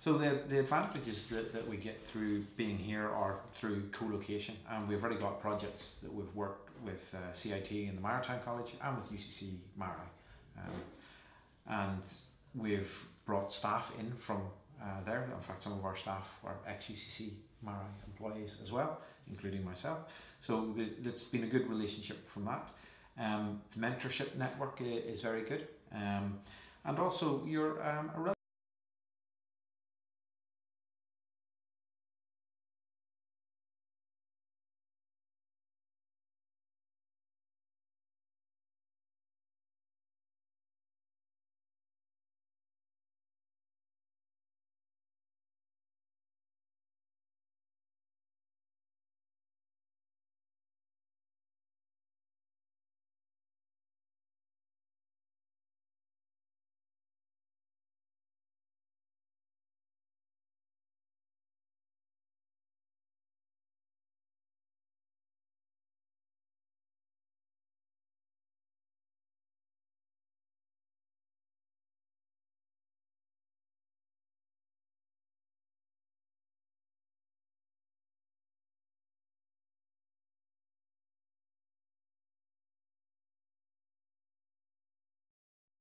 So the, the advantages that, that we get through being here are through co-location and we've already got projects that we've worked with uh, CIT and the Maritime College and with UCC MaREI. Um, and we've brought staff in from uh, there. In fact, some of our staff are ex-UCC MaREI employees as well, including myself. So the, it's been a good relationship from that. Um, the mentorship network is very good. Um, and also you're um, a